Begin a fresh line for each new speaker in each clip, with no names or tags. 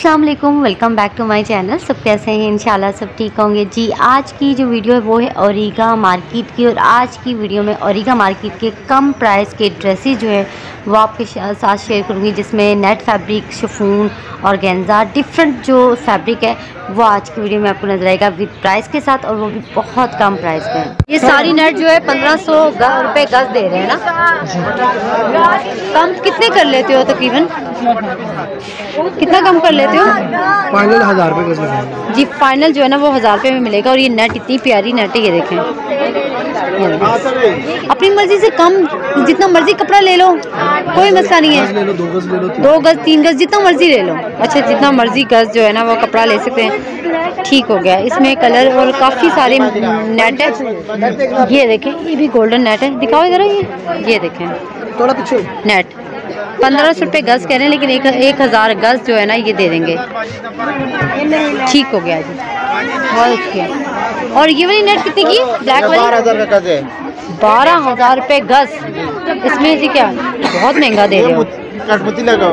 अस्सलाम वालेकुम welcome back to my channel सब कैसे हैं? इंशाल्लाह सब ठीक होंगे। जी, आज की जो वीडियो है, वो है औरिगा मार्केट की। और आज की वीडियो में औरिगा मार्केट के कम प्राइस के ड्रेसेस जो है वो आपके साथ शेयर करूँगी जिसमें नेट फैब्रिक शफून और गेंजा डिफरेंट जो फैब्रिक है वो आज की वीडियो में आपको नज़र आएगा विद प्राइस के साथ और वो भी बहुत कम प्राइस में ये सारी नेट जो है पंद्रह सौ रुपये गज दे रहे हैं ना? कम कितने कर लेते हो तकरीबन? कितना कम कर लेते हो?
फाइनल हज़ार रुपये
जी फाइनल जो है ना वो हज़ार रुपये में मिलेगा और ये नेट इतनी प्यारी नेट है ये देखें। अपनी मर्ज़ी से कम जितना मर्ज़ी कपड़ा ले लो। कोई मसला नहीं है।
दो गज
तीन गज। जितना मर्ज़ी ले लो। अच्छा जितना मर्ज़ी गज जो है ना वो कपड़ा ले सकते हैं। ठीक हो गया। इसमें कलर और काफ़ी सारे नेट है। ये देखें ये भी गोल्डन नेट है। दिखाओ इधर ये। ये देखें।
थोड़ा पीछे
नेट पंद्रह सौ रुपये गज़ कह रहे हैं लेकिन एक एक हज़ार गज़ जो है ना ये दे देंगे। ठीक हो गया जी। बहुत अच्छी और ये वाली नेट कितनी की ब्लैक वाली?
है।
बारह हज़ार रुपये गज़। इसमें जी क्या बहुत महँगा दे रहे हो।
लगा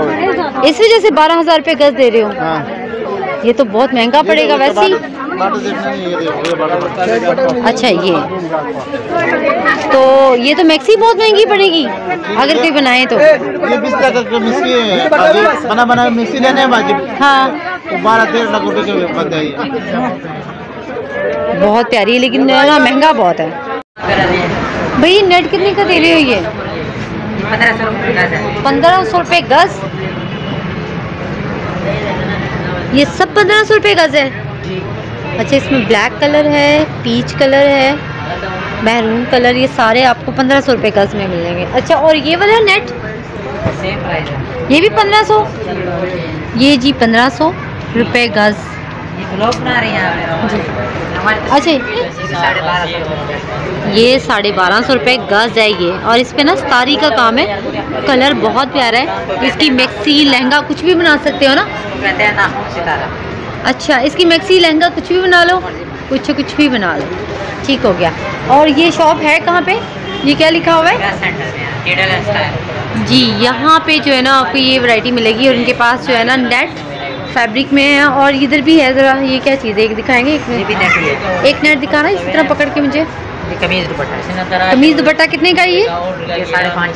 इस वजह से बारह हज़ार रुपये गज़ दे रहे हो।
हाँ।
ये तो बहुत महँगा पड़ेगा वैसे ही। अच्छा ये। तो ये तो मैक्सी बहुत महँगी पड़ेगी अगर कोई बनाए तो।
बना बना मिस्सी लेने हाँ बारह तेरह लाख रुपए के है
बहुत प्यारी है लेकिन महँगा बहुत है। भाई नेट कितने का दे रहे हो ये? पंद्रह सौ रुपये गज। ये सब पंद्रह सौ रुपये गज है। अच्छा इसमें ब्लैक कलर है पीच कलर है महरून कलर ये सारे आपको पंद्रह सौ रुपये गज में मिलेंगे। अच्छा और ये वाला नेट ये भी पंद्रह सौ? ये जी पंद्रह सौ रुपये गज। अच्छा ये साढ़े बारह सौ रुपये गज है ये। और इस पे ना स्तारी का काम है। कलर बहुत प्यारा है। इसकी मैक्सी लहंगा कुछ भी बना सकते हो ना? अच्छा इसकी मैक्सी लहंगा कुछ भी बना लो? कुछ कुछ भी बना लो। ठीक हो गया। और ये शॉप है कहाँ पे? ये क्या लिखा हुआ है? जी, यहाँ पे जो है ना आपको ये वैरायटी मिलेगी और इनके पास जो है ना नेट फैब्रिक में है और इधर भी है ज़रा ये क्या चीज़ है? एक दिखाएँगे एक मिनट। एक नेट दिखाना इस तरह पकड़ के मुझे?
कमीज दुपट्टा
कमीज दुपट्टा कितने का ये?
ये साढ़े पाँच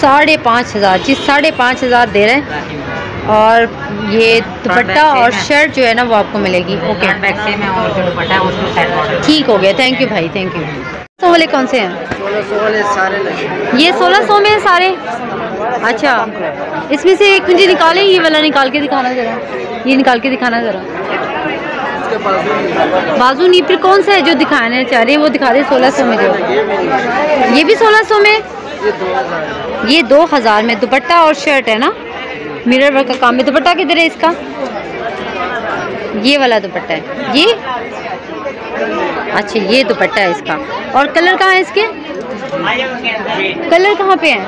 साढ़े पाँच हज़ार जी साढ़े पाँच हज़ार दे रहे हैं। और ये दुपट्टा और शर्ट जो है ना वो आपको मिलेगी। ओके ठीक हो गया। थैंक यू भाई थैंक यू सौ वाले कौन से हैं ये सोलह सौ में है सारे? अच्छा। इसमें से एक मुझे निकाले, ये वाला निकाल के दिखाना ज़रा। ये निकाल के दिखाना ज़रा। बाजू नहीं फिर कौन सा है जो दिखाने चाह रहे हैं, वो दिखा दे सोलह सौ में जो। ये भी सोलह सौ में? ये दो हज़ार में। दुपट्टा और शर्ट है ना? मिरर वर्क का काम है। दुपट्टा किधर है इसका? ये वाला दुपट्टा है। ये? अच्छा ये दुपट्टा है इसका। और कलर कहाँ है इसके? कलर कहाँ पे है?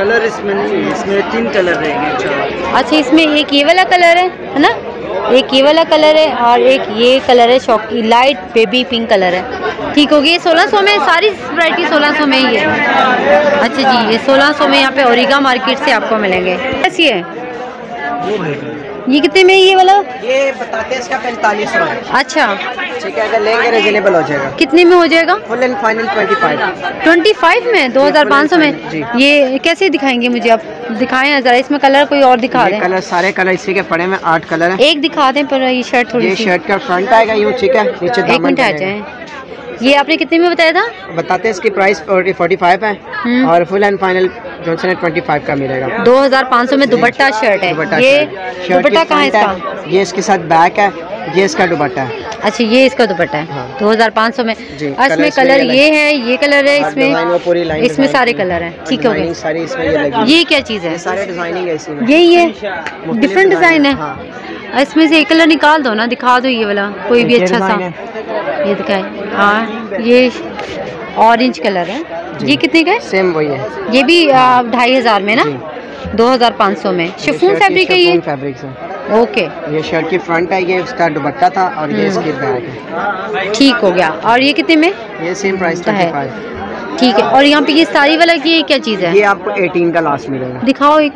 कलर इसमें नहीं है इसमें तीन कलर रहेंगे
अच्छा इसमें एक ये वाला कलर है है ना? एक ये वाला कलर है और एक ये कलर है शॉकी लाइट बेबी पिंक कलर है। ठीक होगी ये सोलह सौ में सारी वरायटी सोलह सौ में ही है। अच्छा जी ये सोलह सौ में यहाँ पे ओरिगा मार्केट से आपको मिलेंगे। कैसी है। ये कितने में ये वाला?
ये बताते हैं इसका पैंतालीस सौ।
अच्छा।
ठीक है अगर लेंगे रिजनेबल हो जाएगा।
कितने में हो जाएगा?
Full and final twenty five
twenty five में? दो हज़ार पाँच सौ में? ये कैसे दिखाएँगे मुझे? आप दिखाएँ ज़रा इसमें कलर कोई और दिखा दें।
कलर सारे कलर इसी के पड़े में आठ कलर है।
एक दिखा दें पर ये शर्ट थोड़ी
ये शर्ट का फ्रंट आएगा यूँ ठीक है नीचे
एक मिनट आ जाए। ये आपने कितने में बताया था?
बताते हैं इसकी प्राइस फोर्टी फाइव है
हम्म।
और फुल एंड फाइनल जॉनसन है ट्वेंटी फाइव का मिलेगा।
दो हज़ार पाँच सौ में दुपट्टा शर्ट है। ये दुपट्टा कहाँ है इसका?
ये इसके साथ बैक है ये इसका दुपट्टा है।
अच्छा ये इसका दुपट्टा है।
हाँ।
दो हज़ार पाँच सौ में। इसमें
कलर
ये है ये कलर है
पूरी
इसमें इसमें सारे कलर है। ठीक हो गए।
ये
क्या चीज़ है?
ये सारे डिज़ाइनिंग है
यही है? डिफरेंट डिज़ाइन है।
हाँ।
इसमें से एक कलर निकाल दो ना दिखा दो ये वाला कोई भी अच्छा सा। ये दिखाए हाँ ये ऑरेंज कलर है। ये कितने का है?
सेम वही है।
ये भी ढाई हज़ार में ना? दो हज़ार पाँच सौ में। शिफून फैब्रिक है ये?
फैब्रिक से।
ओके।
ये शर्ट की फ्रंट है ये उसका दुपट्टा था और ये
हम्म।
इसकी बैक है।
ठीक हो गया। और ये कितने में?
ये सेम प्राइस
तो है। ठीक है। और यहाँ पे ये साड़ी वाला की ये क्या चीज़ है?
ये आपको एटीन का लास्ट मिलेगा।
दिखाओ एक।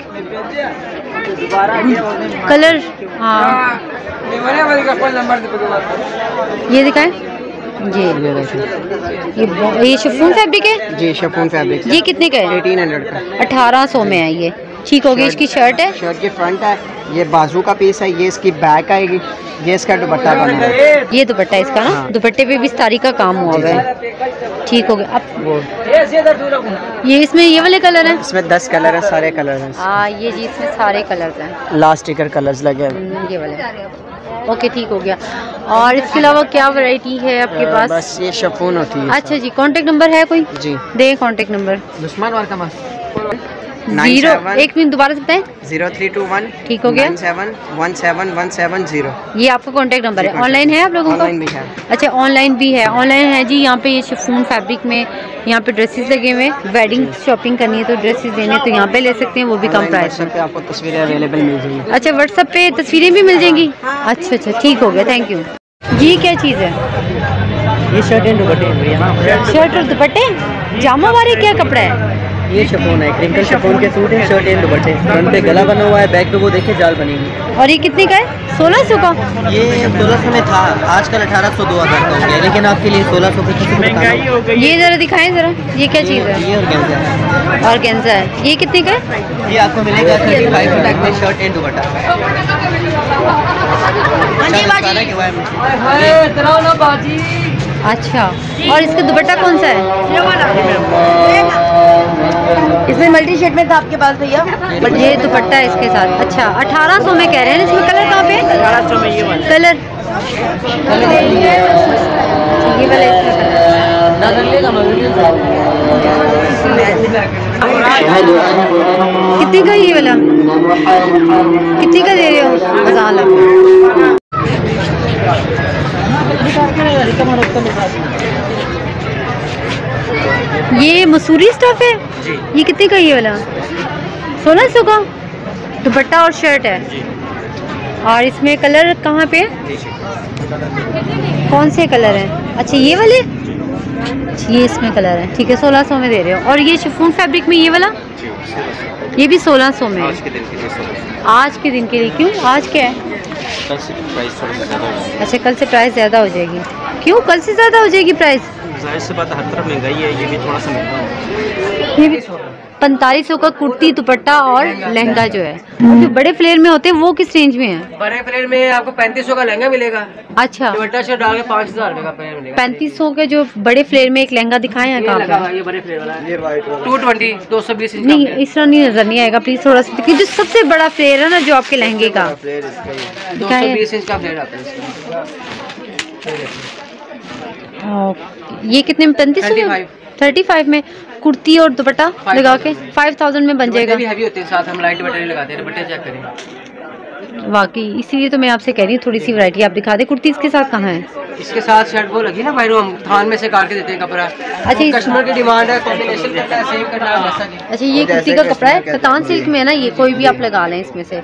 कलर हाँ। ये दिखाएँ। ये ये ये शिफॉन फैब्रिक है?
जी शिफॉन फैब्रिक
ये कितने का है?
एटीन हंड्रेड का।
अठारह सौ में है। ये ठीक हो गई इसकी शर्ट है?
शर्ट की फ्रंट है। ये बाजू का पीस है ये इसकी बैक आएगी। ये इसका दुपट्टा बना है।
ये दुपट्टा है इसका ना?
हाँ।
दुपट्टे पे भी स्तारी का काम हुआ हुआ है। ठीक हो गया अब ये इसमें ये वाले कलर हैं?
इसमें दस कलर है सारे कलर हैं।
हाँ ये जी इसमें सारे कलर्स हैं।
लास्ट स्टिकर कलर्स लगे हैं।
हम्म, ये वाले। ओके ठीक हो गया। और इसके अलावा क्या वैरायटी है आपके पास?
बस ये शफोन होती है
अच्छा जी कांटेक्ट नंबर है कोई?
जी।
दे कांटेक्ट नंबर
दुश्मन
ज़ीरो एक मिनट दोबारा से बताएँ।
ज़ीरो थ्री टू वन
ठीक हो गया।
Seven one seven one seven zero
ये आपका कांटेक्ट नंबर है। ऑनलाइन है आप लोगों का?
ऑनलाइन भी है।
अच्छा ऑनलाइन भी है। ऑनलाइन है जी यहाँ पे ये शिफॉन फैब्रिक में यहाँ पे ड्रेसेस लगे हुए हैं। वेडिंग शॉपिंग करनी है तो ड्रेसेस देने तो यहाँ पे ले सकते हैं वो भी कम प्राइस में।
पे आपको तस्वीरें अवेलेबल मिल जाएँगी।
अच्छा व्हाट्सएप पे तस्वीरें भी मिल जाएँगी? अच्छा अच्छा ठीक हो गया थैंक यू ये क्या चीज़ है?
ये शर्ट एंड दुपट्टे
शर्ट और दुपट्टे? जामा वाले क्या कपड़ा है?
ये शिफॉन है क्रिंकल शिफॉन के सूट है शर्ट एंड दुपट्टे। फ्रंट पे गला बना हुआ है बैक पे वो देखिए जाल बनी हुई।
और ये कितने का है? सोलह सौ का?
ये सोलह सौ में था आजकल अठारह सौ दो हज़ार का हो गया लेकिन आपके लिए सोलह सौ हो
ये ज़रा दिखाएँ ज़रा ये क्या चीज़ है?
ये और कैसा है।
और कैंसा है। ये कितने का है?
ये आपको मिलेगा थर्टी फाइव रुपये में शर्ट एंड दुपट्टा। के
अच्छा और इसका दुपट्टा कौन सा है?
इसमें मल्टी शेड में था आपके पास भैया?
ये दुपट्टा है इसके साथ। अच्छा अठारह सौ में कह रहे हैं। इसमें कलर कहाँ पे? अठारह सौ में ये कलर ये वाला। कितने का ये वाला? कितने का दे रहे हो? हज़ार लग ये मसूरी स्टफ़ है? ये कितने का ये वाला? सोलह सौ का? दुपट्टा और शर्ट है। और इसमें कलर कहाँ पे? कौन से कलर हैं? अच्छा ये वाले? अच्छा, ये इसमें कलर है। ठीक है सोलह सौ में दे रहे हो। और ये शिफॉन फैब्रिक में ये वाला? ये भी सोलह सौ में। है आज के दिन के लिए क्यों? आज क्या है? अच्छा कल से प्राइस ज़्यादा हो जाएगी। क्यों? कल से ज़्यादा हो जाएगी प्राइस
ज़ाहिर सी बात हर तरफ़ महँगाई है ये भी थोड़ा सा महँगा है
ये भी पैंतालीस सौ का कुर्ती दुपट्टा और लहंगा जो है। जो बड़े फ्लेयर में होते हैं वो किस रेंज में है?
बड़े फ्लेयर में आपको पैंतीस सौ का लहंगा मिलेगा।
अच्छा।
दुपट्टा शर्ट डाल के पाँच हज़ार का
पैंतीस सौ के जो बड़े फ्लेयर में एक लहंगा दिखाए हैं
ये
कहाँ
लगा
पे?
हुआ है, ये बड़े प्लेट वाला है। टू ट्वेंटी दो सौ बीस
नहीं इस तरह नहीं नज़र नहीं आएगा प्लीज़ थोड़ा सा जो सबसे बड़ा फ्लेयर है ना जो आपके लहंगे का।
दो सौ बीस इंच का प्लेट आता है
ये कितने में पैंतीस सौ थर्टी फाइव। में? कुर्ती और दुपट्टा लगा के? फाइव थाउज़ेंड में बन जाएगा।
भी हैवी होते हैं साथ हम लाइट दुपट्टे लगाते हैं दुपट्टे चेक करें
वाकई इसीलिए तो मैं आपसे कह रही हूँ थोड़ी सी वैरायटी आप दिखा दे। कुर्ती इसके साथ कहाँ है?
इसके साथ शर्ट वो लगी ना भाई हम थान में से काट के देते हैं कपड़ा।
अच्छा,
कस्टमर की डिमांड है कॉम्बिनेशन करना है सेम करना है
अच्छा ये कुर्ती का कपड़ा है कतान सिल्क में है ना ये कोई भी आप लगा लें इसमें से।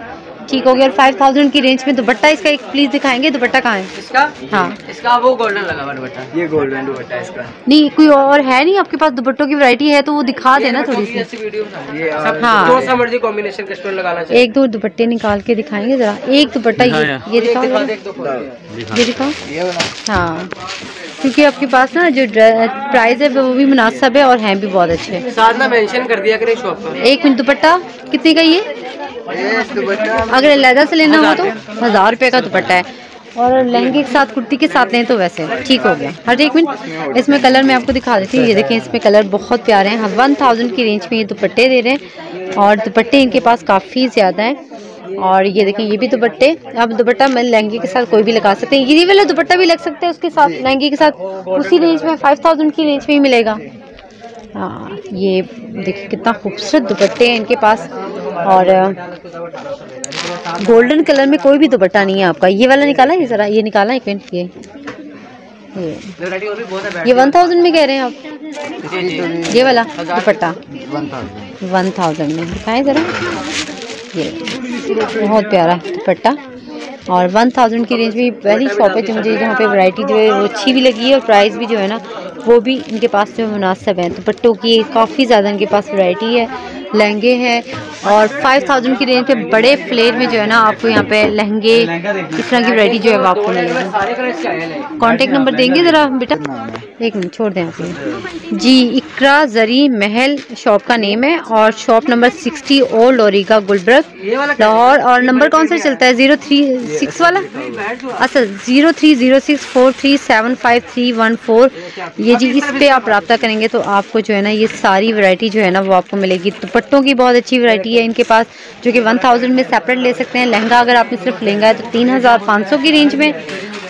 ठीक हो गया और फाइव थाउज़ेंड की रेंज में दुपट्टा इसका एक प्लीज़ दिखाएँगे दुपट्टा कहाँ है?
इसका?
हाँ।
इसका वो गोल्डन लगा हुआ दुपट्टा।
ये गोल्डन दुपट्टा इसका।
नहीं कोई और है नहीं आपके पास? दुपट्टों की वैरायटी है तो वो दिखा देना थोड़ी सी।
ऐसी वीडियो
ये
सब
हाँ।
कॉम्बिनेशन कस्टमर लगाना चाहिए।
एक दो दुपट्टे निकाल के दिखाएँगे जरा। एक दुपट्टा ये ये दिखाओ। ये दिखाओ। हाँ। क्योंकि आपके पास ना जो प्राइस है वो भी मुनासिब है और हैं भी बहुत अच्छे।
साथ ना मेंशन कर दिया करें शॉप पर।
एक मिनट दुपट्टा? कितने का ये? अगर अलहदा से लेना हो तो हज़ार रुपये का दुपट्टा है। और लहंगे के साथ कुर्ती के साथ लें तो वैसे ठीक हो गया। हर एक मिनट इसमें कलर मैं आपको दिखा देती हूँ। ये देखें इसमें कलर बहुत प्यारे हैं। वन थाउज़ेंड की रेंज में ये दुपट्टे दे रहे हैं। और दुपट्टे इनके पास काफ़ी ज़्यादा हैं। और ये देखें ये भी दुपट्टे। अब दुपट्टा मैं लहंगे के साथ कोई भी लगा सकते हैं। ये वाला दुपट्टा भी लग सकते हैं उसके साथ लहंगे के साथ। उसी रेंज में फाइव थाउज़ेंड की रेंज में ही मिलेगा। हाँ ये देखिए कितना खूबसूरत दुपट्टे हैं इनके पास। और गोल्डन कलर में कोई भी दुपट्टा नहीं है आपका। ये वाला निकाला है जरा, ये निकाला एक मिनट, ये। ये।
है
वन थाउज़ेंड में कह रहे हैं आप? ये वाला दुपट्टा। वन थाउज़ेंड में। दिखाएँ ज़रा। ये, बहुत प्यारा दुपट्टा। और वन थाउज़ेंड की रेंज में पहली शॉप है जो मुझे, जहाँ पे वैरायटी जो है वो अच्छी भी लगी है और प्राइस भी जो है ना वो भी इनके पास जो मुनासब हैं। दुपट्टों की काफ़ी ज़्यादा इनके पास वैरायटी है लहंगे हैं और 5000 की रेंज के बड़े फ्लेयर में जो है ना आपको यहाँ पे लहंगे इस तरह की वैरायटी जो है वो आपको मिलेगी कॉन्टेक्ट नंबर देंगे ज़रा बेटा? एक मिनट छोड़ दें आप। जी इकरा जरी महल शॉप का नेम है और शॉप नंबर 60 ओल्ड ओरिगा गुलबर्ग लाहौर। और नंबर कौन सा चलता है? ज़ीरो थ्री सिक्स वाला? अच्छा zero three zero six four three seven five three one four. ये जी इस पे आप रब्ता करेंगे तो आपको जो है ना ये सारी वैरायटी जो है ना वो आपको मिलेगी। दुपट्टों की बहुत अच्छी वैरायटी है इनके पास जो कि वन थाउज़ेंड में सेपरेट ले सकते हैं। लहंगा अगर आपने सिर्फ़ लहंगा है तो तीन हज़ार पाँच सौ की रेंज में।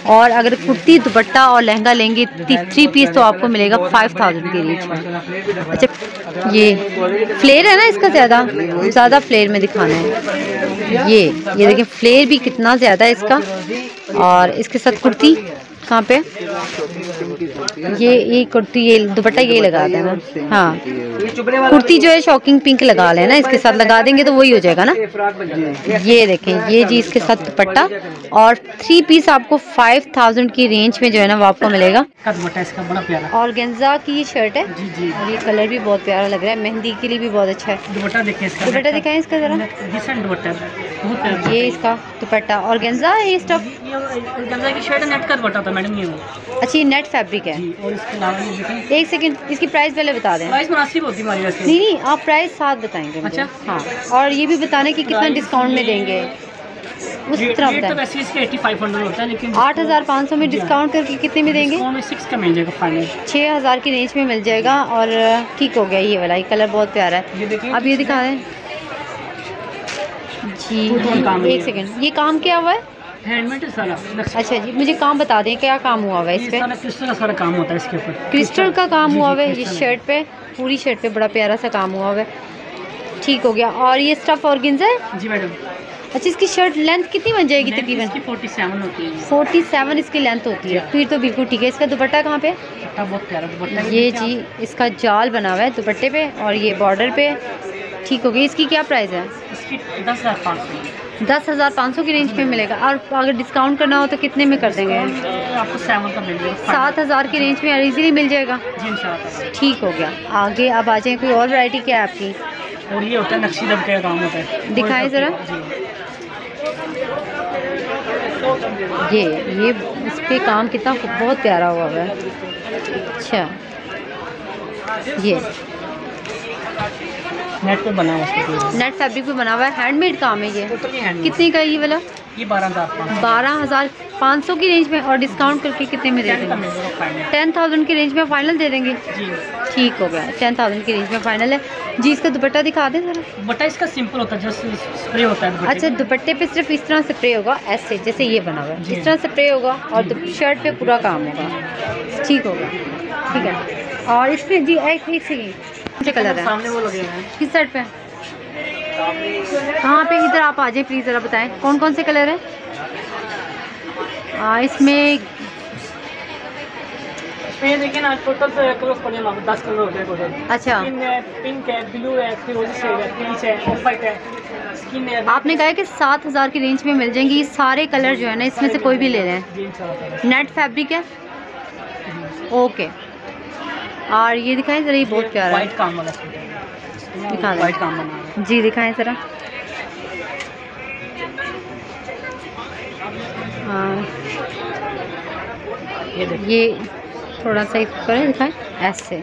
और अगर कुर्ती, दुपट्टा और लहंगा लेंगे थ्री पीस तो आपको मिलेगा फाइव थाउज़ेंड के रेट में। अच्छा ये फ्लेयर है ना इसका ज़्यादा? ज़्यादा फ्लेयर में दिखाना है। ये ये देखिए फ्लेयर भी कितना ज़्यादा है इसका। और इसके साथ कुर्ती। कहाँ पे? ये ये कुर्ती ये दुपट्टा ये लगा देना। हाँ। कुर्ती जो है शॉकिंग पिंक लगा लेना इसके साथ लगा देंगे तो वही हो जाएगा ना। ये देखें ये जी इसके साथ दुपट्टा। और थ्री पीस आपको फाइव थाउज़ेंड की रेंज में जो है ना वो आपको मिलेगा। और गेंजा की ये शर्ट है। और ये कलर भी बहुत प्यारा लग रहा है। मेहंदी के लिए भी बहुत अच्छा है।
दुपट्टा देखिए इसका।
जरा। ये इसका दुपट्टा। और गेंजा है ये स्टफ़
की शर्ट नेट का दुपट्टा था मैडम ये
अच्छा ये नेट फैब्रिक है।
जी और इसके अलावा ये देखें
एक सेकंड इसकी प्राइस पहले बता दें।
प्राइस मुनासिब होती है हमारी वैसे।
नहीं नहीं आप प्राइस साथ बताएँगे
अच्छा।
हाँ और ये भी बताना कि कितना डिस्काउंट में देंगे। उस तरह
रेट तो वैसे इसके एट्टी फाइव हंड्रेड होता है लेकिन
आठ हज़ार पाँच सौ में डिस्काउंट करके कितने में देंगे?
डिस्काउंट में सिक्स का मिल जाएगा फाइनल
छः हज़ार की रेंज में मिल जाएगा और ठीक हो गया ये वाला। ये कलर बहुत प्यारा है।
ये
अब ये दिखा दें। जी
काम
एक सेकेंड ये काम क्या हुआ है?
हैंडमेड है सारा
अच्छा जी मुझे काम बता दें क्या काम हुआ हुआ है इस
ये
पे?
क्रिस्टल का सारा काम होता है इसके ऊपर।
क्रिस्टल का काम हुआ हुआ है
है।
शर्ट पे पूरी शर्ट पे बड़ा प्यारा सा काम हुआ हुआ है। ठीक हो गया। और ये स्टफ़ और है?
जी मैडम
अच्छा इसकी शर्ट लेंथ कितनी बन जाएगी तकरीबन?
फोर्टी सेवन होती है।
फोर्टी सेवन इसकी लेंथ होती है। फिर तो बिल्कुल ठीक है। इसका दुपट्टा कहाँ पे?
बहुत प्यारा
ये जी इसका जाल बना हुआ है दुपट्टे पे और ये बॉर्डर पे। ठीक हो गई। इसकी क्या प्राइस है?
इसकी दस हज़ार पाँच सौ।
दस हज़ार पाँच सौ की रेंज में मिलेगा। और अगर डिस्काउंट करना हो तो कितने में कर देंगे?
आपको सेवन का मिल जाएगा
सात हज़ार की रेंज में इजीली मिल जाएगा। ठीक हो गया। आगे अब आ जाए कोई और वैरायटी क्या है आपकी
और ये होता है नक्शी का काम होता है।
दिखाएँ ज़रा। ये ये इस पर काम कितना बहुत प्यारा हुआ हुआ है। अच्छा। ये।
नेट पे बना हुआ उसका
नेट फैब्रिक पे बना हुआ है। हैंडमेड काम है ये। कितने का है ये वाला?
ये बारह हज़ार पाँच
बारह हज़ार पाँच सौ की रेंज में और डिस्काउंट करके कितने में दे देंगे? टेन थाउज़ेंड की रेंज में फाइनल दे देंगे?
जी।
ठीक हो गया। टेन थाउज़ेंड की रेंज में फाइनल है। जी इसका दुपट्टा दिखा दें ज़रा।
बटा इसका सिंपल होता है जस्ट स्प्रे होता है
अच्छा दुपट्टे पे सिर्फ़ इस तरह स्प्रे होगा ऐसे जैसे ये बना हुआ है। इस तरह स्प्रे होगा और शर्ट पे पूरा काम होगा। ठीक होगा। ठीक है। और इसमें जी एक सेकेंड। से कलर है।
सामने वो लगे हैं।
किस साइड पे? कहाँ पे? इधर आप आ जाए प्लीज़ ज़रा बताएँ। कौन कौन से कलर हैं? आ, इसमें
देखिए ना टोटल कलर्स पड़े हैं दस कलर होते हैं टोटल
अच्छा।
पिंक है ब्लू है फिरोजी शेड है पीच है ऑफ़ वाइट है।
आपने कहा है कि सात हज़ार की रेंज में मिल जाएँगी ये सारे कलर जो है ना इसमें से कोई भी ले लें
जी इंशाल्लाह
नेट फैब्रिक है? ओके और ये दिखाएँ ज़रा ये बहुत प्यारा है।
वाइट काम वाला
दिखा दें।
वाइट काम बना
जी दिखाएँ ज़रा। हाँ।
ये
थोड़ा सा करें दिखाएँ। ऐसे।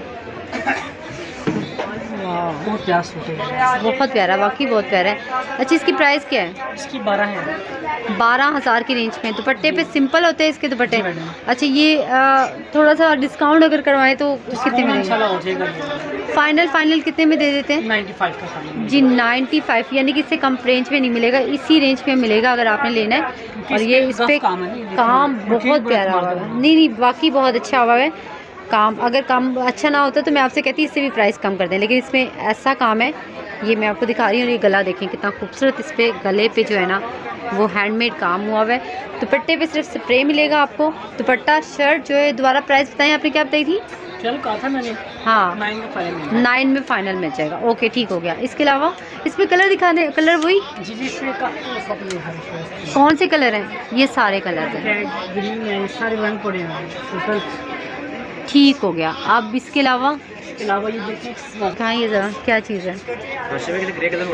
बहुत प्यारा सूट है।
बहुत प्यारा वाकई बहुत प्यारा है। अच्छा इसकी प्राइस क्या है?
इसकी बारह है।
बारह हज़ार की रेंज में। दुपट्टे पे सिंपल होते हैं इसके दुपट्टे? अच्छा ये आ, थोड़ा सा डिस्काउंट अगर करवाएँ तो कितने में
इंशाल्लाह हो
फाइनल फाइनल कितने में दे देते हैं?
नाइन्टी फाइव का फाइनल
जी 95 यानी कि इससे कम रेंज में नहीं मिलेगा। इसी रेंज में मिलेगा अगर आपने लेना है। और ये इस पे
काम
काम बहुत प्यारा हुआ है। नहीं नहीं वाकई बहुत अच्छा हुआ है। काम अगर काम अच्छा ना होता तो मैं आपसे कहती इससे भी प्राइस कम कर दें। लेकिन इसमें ऐसा काम है ये मैं आपको दिखा रही हूँ ये गला देखें कितना खूबसूरत इस पे गले पे जो है ना वो हैंडमेड काम हुआ हुआ है। दुपट्टे पे सिर्फ़ स्प्रे मिलेगा आपको। दुपट्टा शर्ट जो है दोबारा प्राइस बताएँ आपने क्या बताई थी?
चलो कहा था मैंने।
हाँ।
नाइन का फाइनल
नाइन में फाइनल मिल जाएगा। ओके ठीक हो गया। इसके अलावा इसमें कलर दिखा दें। कलर वही?
जी जी
कौन से कलर हैं? ये सारे कलर हैं। ठीक हो गया। अब इसके अलावा?
इसके अलावा ये देखिए
कहाँ ये ज़रा क्या चीज़ है?
हो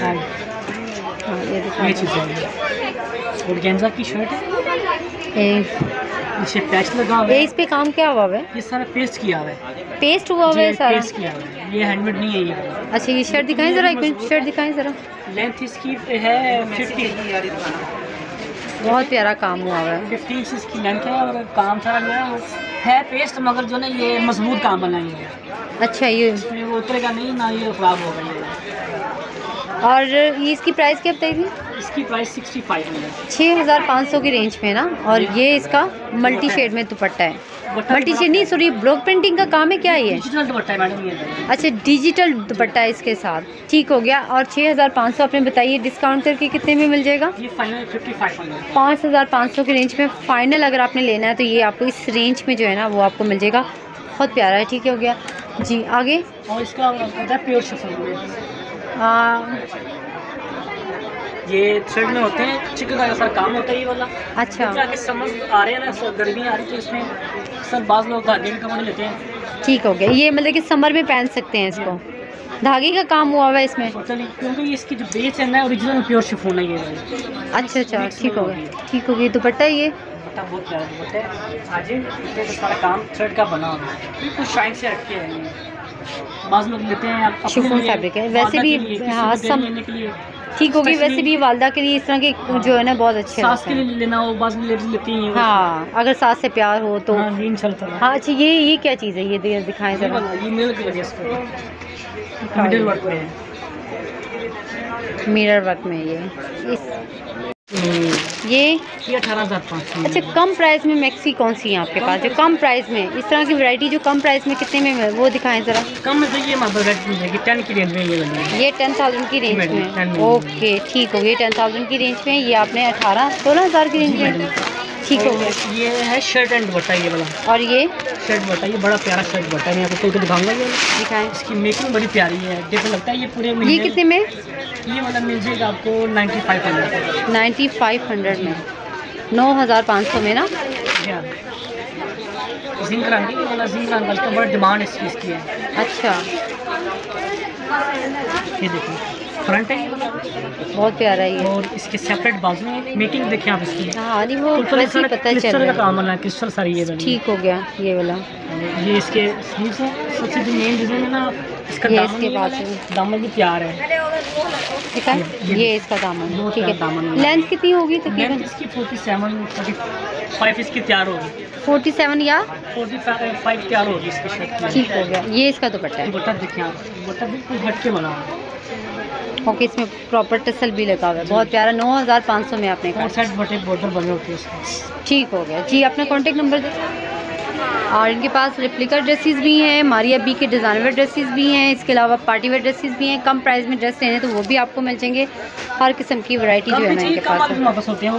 हाँ,
हाँ। ये
है की शर्ट है? है।
इस पे काम क्या हुआ है?
ये सारा पेस्ट किया हुआ है।
पेस्ट हुआ हुआ है सारा?
पेस्ट किया हुआ है। ये हैंडमेड नहीं है ये।
अच्छा ये शर्ट दिखाएँ ज़रा एक मिनट शर्ट दिखाएँ ज़रा।
लेंथ इसकी है फिफ्टी
बहुत प्यारा काम हुआ हुआ है।
इसकी लेंथ है और काम सारा जो है वो है पेस्ट मगर जो ना ये मज़बूत काम बना है
अच्छा ये।
वो उतरेगा नहीं ना ये खराब होगा
और इसकी प्राइस क्या बताई थी?
इसकी प्राइस सिक्सटी फाइव है।
छः हज़ार पाँच सौ की रेंज में ना? और ये इसका मल्टी शेड में दुपट्टा है। मल्टी शेड नहीं सॉरी ब्लॉक प्रिंटिंग का काम है क्या ये?
डिजिटल दुपट्टा है मैडम ये
अच्छा डिजिटल दुपट्टा है इसके साथ। ठीक हो गया। और छः हज़ार पाँच सौ आपने बताइए डिस्काउंट करके कितने में मिल जाएगा?
ये फाइनल फिफ्टी फाइव
पाँच हज़ार पाँच सौ की रेंज में फ़ाइनल अगर आपने लेना है तो ये आपको इस रेंज में जो है ना वो आपको मिल जाएगा। बहुत प्यारा है ठीक हो गया। जी आगे?
और इसका प्योर शिफॉन
आ,
ये थ्रेड में होते हैं चिकन का सारा काम होता है ये वाला।
अच्छा।
समझ आ रहे हैं ना गर्मी आ रही है तो इसमें सर बाज लोग धागे के कपड़े लेते हैं।
ठीक हो गया। ये मतलब कि समर में पहन सकते हैं इसको। धागे का काम हुआ हुआ है इसमें?
क्योंकि इसकी जो बेस है ना ओरिजिनल प्योर शिफोन है ये
अच्छा अच्छा ठीक हो गया। ठीक हो गया। दुपट्टा ये?
दुपट्टा बहुत प्यारा दुपट्टा है। आज तो सारा काम थ्रेड का बना हुआ है। बिल्कुल शाइन से रखे हैं। बाज लोग लेते हैं
शिफॉन फैब्रिक है। वैसे भी, हाँ,
को
ठीक होगी। वैसे भी वालदा के लिए इस तरह के जो है ना बहुत अच्छे
सास के लिए लेना हो बाज में लेती हैं।
हाँ अगर सास से प्यार हो तो
हाँ है
अच्छा ये ये क्या चीज़ है? ये दिखाएँ
ये
जरा।
वाला, ये मिल की वजह से। मिडिल वर्क में। है
मिरर वर्क में ये। इस ये?
ये अठारह हज़ार पाँच
अच्छा कम प्राइस में मैक्सी कौन सी है आपके पास? जो कम प्राइस में इस तरह की वैरायटी जो कम प्राइस में कितने में है, वो दिखाएँ ज़रा।
कम में तो ये टेन की रेंज में ये
ये टेन थाउज़ेंड की रेंज में ओके ठीक हो ये टेन थाउज़ेंड की रेंज में ये आपने अठारह सोलह हज़ार की रेंज में ठीक हो गया।
ये है शर्ट एंड दुपट्टा ये वाला।
और ये?
शर्ट दुपट्टा ये बड़ा प्यारा शर्ट दुपट्टा है मैं आपको खोल के दिखाऊँगा ये।
दिखाएँ।
इसकी मेकिंग बड़ी प्यारी है। देखो लगता है ये पूरे
ये कितने में?
ये वाला मिल जाएगा आपको ninety five hundred
ninety five hundred में। नौ हज़ार पाँच सौ में ना?
जिंक रंग वाला जिंक रंग का बड़ा डिमांड इस चीज़ की है।
अच्छा।
ये देखो। फ्रंट है?
बहुत प्यारा है ये।
और इसके सेपरेट बाजू में मेकिंग देखें आप इसकी।
हाँ नहीं वो वैसे ही पता चल
क्रिस्टल का
रहा है।
काम वाला क्रिस्टल सारी ये वाली
ठीक हो गया ये वाला।
ये इसके स्लीव्स हैं। सबसे जो मेन डिज़ाइन है ना इसका दामन
इसके पास
है,
है।
दामन भी प्यार है।
ठीक है?
ये-
ये इसका दामन ठीक
दामन
है।
है।
लेंथ कितनी होगी तकरीबन?
इसकी फोर्टी सेवन फोर्टी फाइव इसकी तैयार होगी।
फोर्टी सेवन या?
फोर्टी फाइव तैयार होगी इसकी
ठीक हो गया। ये इसका दुपट्टा है।
दुपट्टा देखिए आप। दुपट्टा बिल्कुल हट के बना हुआ है।
ओके इसमें प्रॉपर टसल भी लगा हुआ है। बहुत प्यारा नौ हज़ार पाँच सौ में आपने कहा
साइड बटे बॉर्डर बने होते हैं
ठीक हो गया। जी अपना कॉन्टेक्ट नंबर दे। और इनके पास रिप्लिका ड्रेसेस भी हैं मारिया बी के डिज़ाइनर ड्रेसेस भी हैं इसके अलावा पार्टी वेयर ड्रेसेस भी हैं। कम प्राइस में ड्रेस लेने तो वो भी आपको मिल जाएँगे। हर किस्म की वैरायटी जो है ना इनके पास
होते हैं।